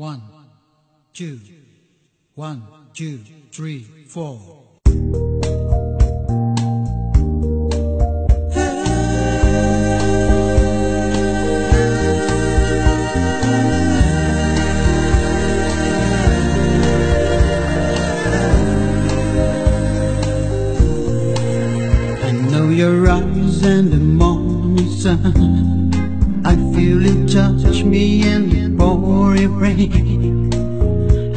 One, two, one, two, three, four. I know your eyes and the morning sun you touch me and the pouring rain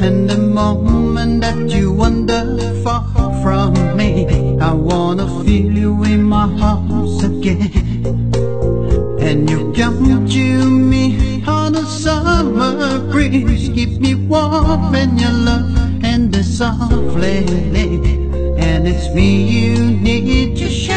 And the moment that you wander far from me I wanna feel you in my arms again. And you come to me on a summer breeze Keep me warm in your love and the soft lady And it's me you need to share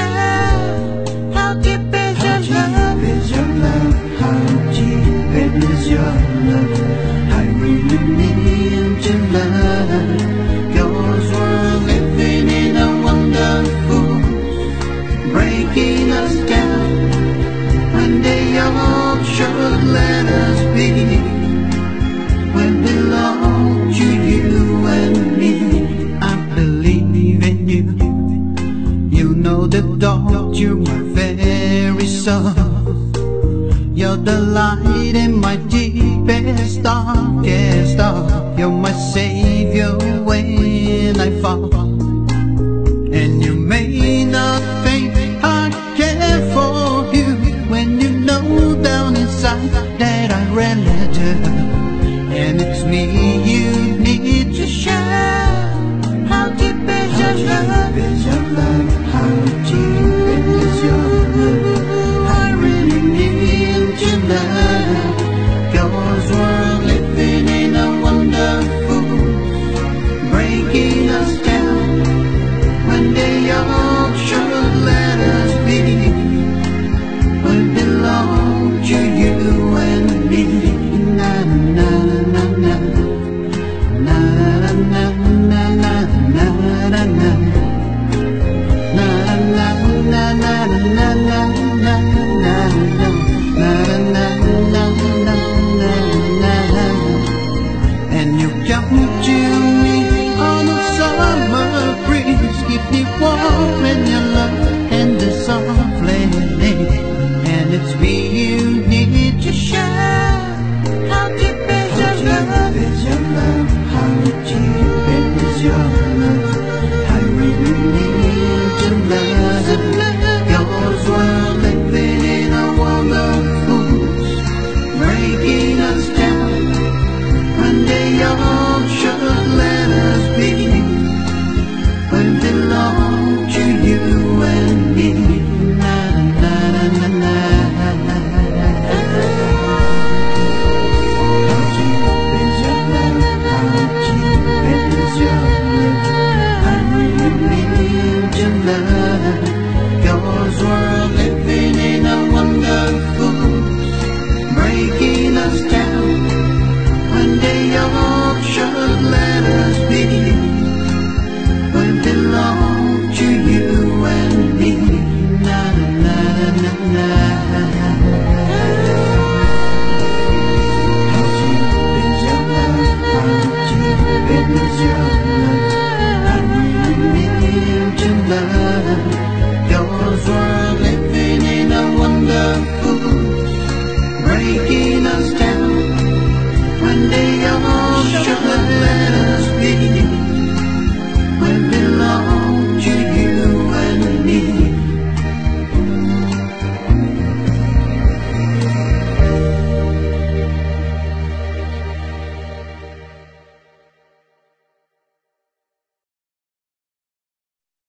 You know the dog, you are very soft. You're the light in my deepest, darkest dark You're my savior way